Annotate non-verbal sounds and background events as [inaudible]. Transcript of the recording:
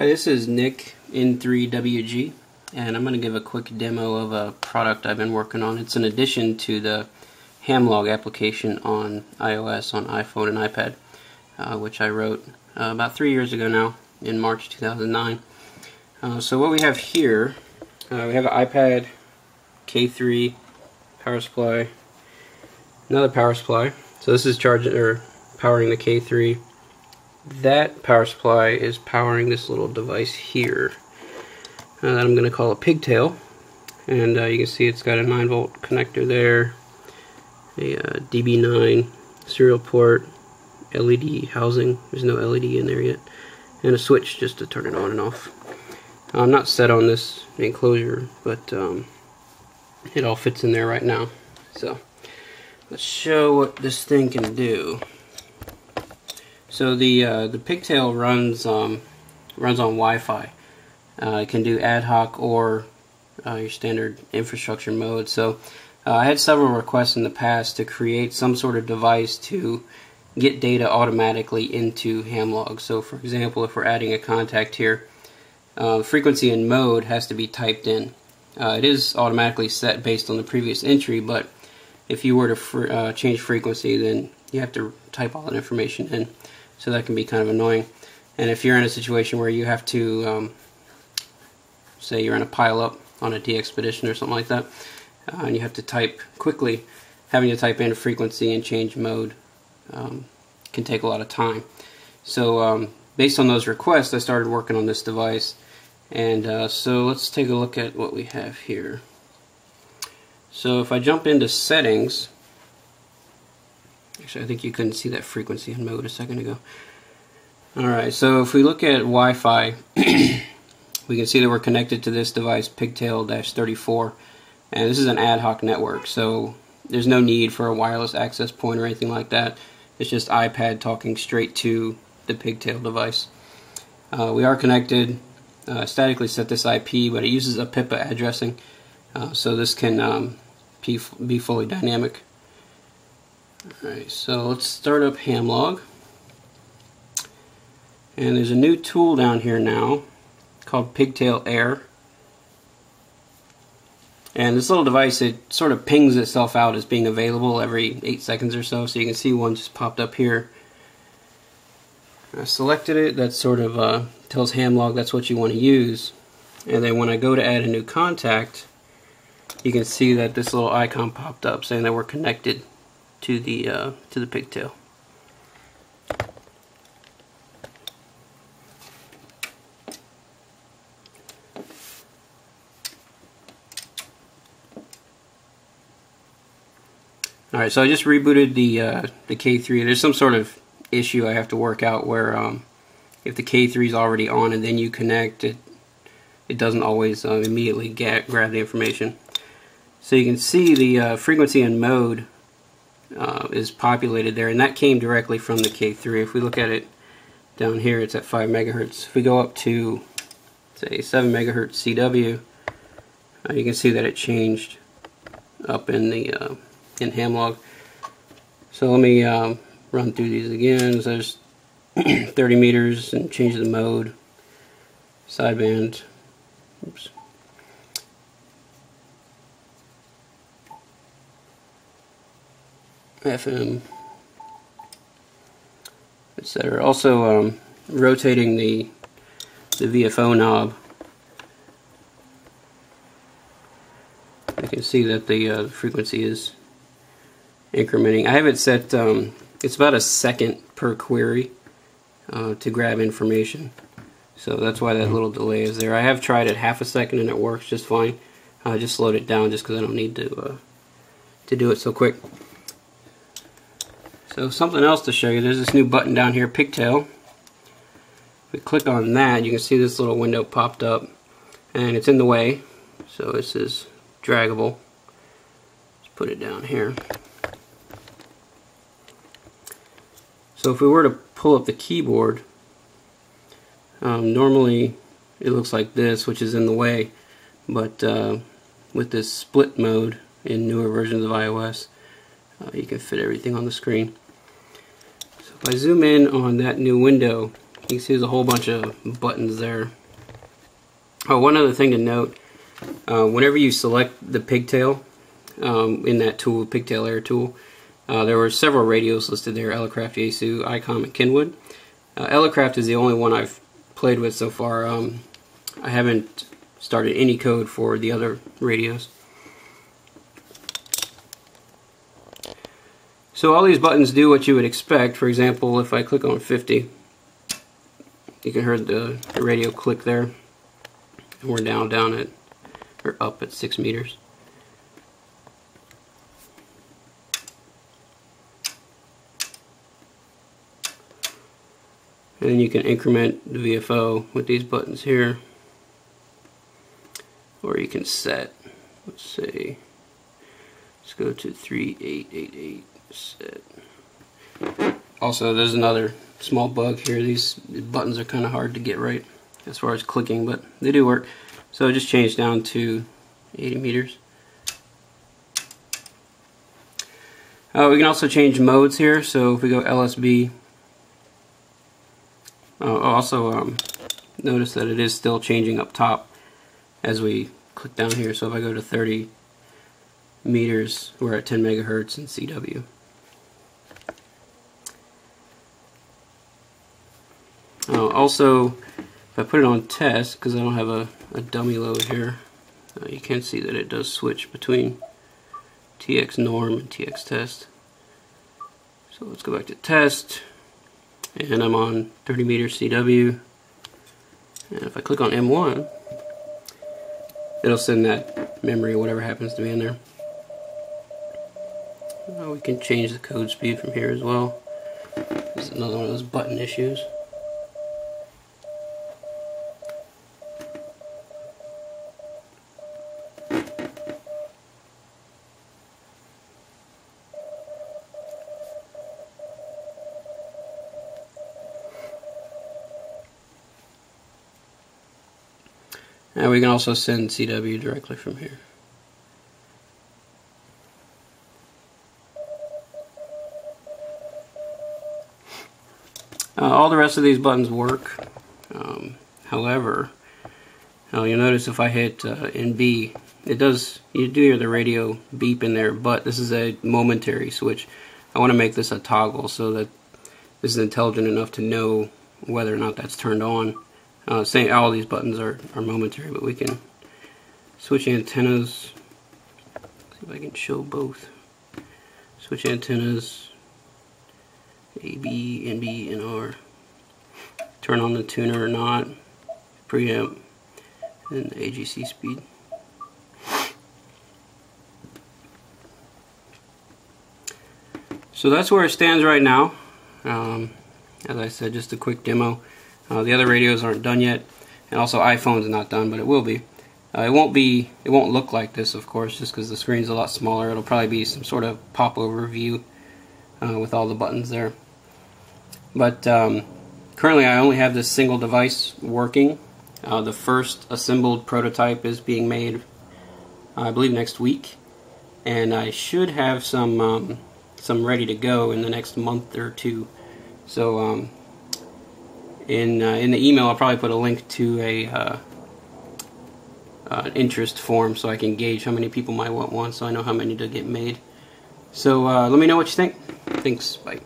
Hi, this is Nick N3WG and I'm going to give a quick demo of a product I've been working on. It's an addition to the Hamlog application on iOS, on iPhone and iPad, uh, which I wrote uh, about three years ago now in March 2009. Uh, so what we have here, uh, we have an iPad K3 power supply, another power supply. So this is charging or powering the K3 that power supply is powering this little device here. Uh, that I'm going to call a pigtail. And uh, you can see it's got a 9 volt connector there a uh, DB9 serial port LED housing. There's no LED in there yet. And a switch just to turn it on and off. I'm not set on this enclosure but um, it all fits in there right now. So let's show what this thing can do so the uh, the pigtail runs um, runs on Wi-Fi. Uh, it can do ad hoc or uh, your standard infrastructure mode. So uh, I had several requests in the past to create some sort of device to get data automatically into Hamlog. So for example, if we're adding a contact here, uh, frequency and mode has to be typed in. Uh, it is automatically set based on the previous entry, but if you were to fr change frequency, then you have to type all that information in so that can be kind of annoying. And if you're in a situation where you have to, um, say you're in a pileup on a expedition or something like that, uh, and you have to type quickly, having to type in frequency and change mode um, can take a lot of time. So um, based on those requests, I started working on this device. And uh, so let's take a look at what we have here. So if I jump into settings, Actually, I think you couldn't see that frequency in mode a second ago. Alright, so if we look at Wi-Fi, [clears throat] we can see that we're connected to this device, Pigtail-34, and this is an ad hoc network, so there's no need for a wireless access point or anything like that. It's just iPad talking straight to the Pigtail device. Uh, we are connected, uh, statically set this IP, but it uses APIPA addressing, uh, so this can um, be fully dynamic. Alright, so let's start up Hamlog. And there's a new tool down here now called Pigtail Air. And this little device, it sort of pings itself out as being available every 8 seconds or so. So you can see one just popped up here. I selected it, that sort of uh, tells Hamlog that's what you want to use. And then when I go to add a new contact, you can see that this little icon popped up saying that we're connected to the uh, to the pigtail. Alright, so I just rebooted the uh, the K3. There's some sort of issue I have to work out where um, if the K3 is already on and then you connect, it it doesn't always uh, immediately get, grab the information. So you can see the uh, frequency and mode uh, is populated there, and that came directly from the K3. If we look at it down here, it's at 5 megahertz. If we go up to, say, 7 megahertz CW, uh, you can see that it changed up in the uh, in Hamlog. So let me um, run through these again. So there's [clears throat] 30 meters and change the mode, sideband. Oops. FM, etc. Also um, rotating the the VFO knob. I can see that the uh, frequency is incrementing. I have it set, um, it's about a second per query uh, to grab information. So that's why that mm-hmm. little delay is there. I have tried it half a second and it works just fine. I just slowed it down just because I don't need to uh, to do it so quick. So something else to show you, there's this new button down here, Pigtail. If we click on that, you can see this little window popped up and it's in the way. So this is draggable. Let's put it down here. So if we were to pull up the keyboard, um, normally it looks like this, which is in the way, but uh, with this split mode in newer versions of iOS, uh, you can fit everything on the screen. So if I zoom in on that new window, You can see there's a whole bunch of buttons there. Oh, one other thing to note, uh, whenever you select the pigtail um, in that tool, pigtail air tool, uh, there were several radios listed there, Elecraft, Yaesu, ICOM, and Kenwood. Uh, Elecraft is the only one I've played with so far. Um, I haven't started any code for the other radios. So all these buttons do what you would expect. For example, if I click on 50, you can hear the, radio click there. And we're down, down at, or up at 6 meters. And then you can increment the VFO with these buttons here. Or you can set, let's say, let's go to 3888 set. Also, there's another small bug here. These buttons are kind of hard to get right as far as clicking, but they do work. So I just change down to 80 meters. Uh, we can also change modes here. So if we go LSB, uh, also um, notice that it is still changing up top as we click down here. So if I go to 30 meters, we're at 10 megahertz in CW. Also, if I put it on test, because I don't have a, a dummy load here, uh, you can see that it does switch between TX norm and TX test. So let's go back to test, and I'm on 30 meter CW. And if I click on M1, it'll send that memory or whatever happens to be in there. We can change the code speed from here as well. This is another one of those button issues. And we can also send CW directly from here. Uh, all the rest of these buttons work. Um, however, uh, you'll notice if I hit uh, NB, it does, you do hear the radio beep in there, but this is a momentary switch. I want to make this a toggle so that this is intelligent enough to know whether or not that's turned on. Uh, saying all these buttons are, are momentary, but we can switch antennas. See if I can show both. Switch antennas, A, B, NB, and R. Turn on the tuner or not, preamp, and the AGC speed. So that's where it stands right now. Um, as I said, just a quick demo. Uh, the other radios aren't done yet, and also iPhone's not done, but it will be. Uh, it won't be. It won't look like this, of course, just because the screen's a lot smaller. It'll probably be some sort of pop-over view uh, with all the buttons there. But um, currently, I only have this single device working. Uh, the first assembled prototype is being made, I believe, next week, and I should have some um, some ready to go in the next month or two. So um, in uh, in the email, I'll probably put a link to a uh, uh, interest form so I can gauge how many people might want one, so I know how many to get made. So uh, let me know what you think. Thanks. Bye.